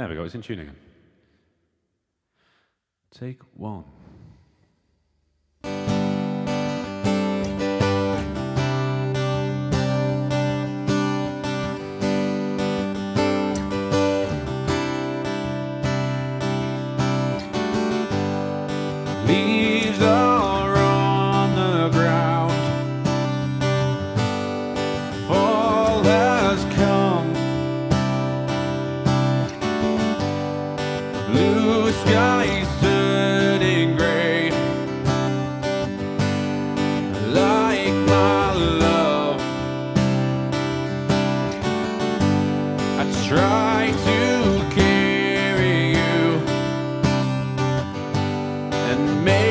There we go, it's in tune again. Take one. I try to carry you and make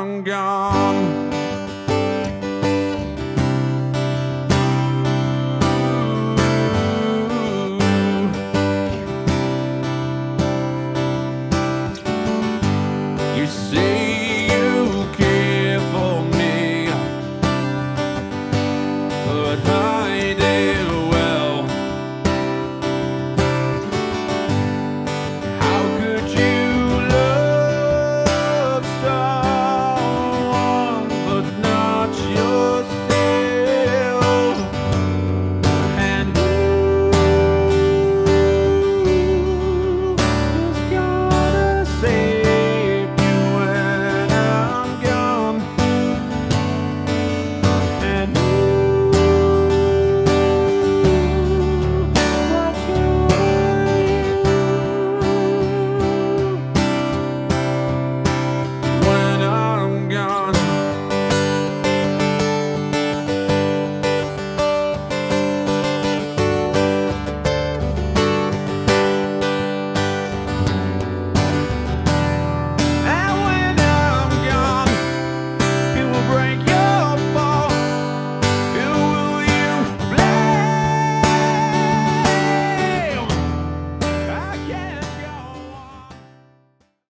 long gone. You see.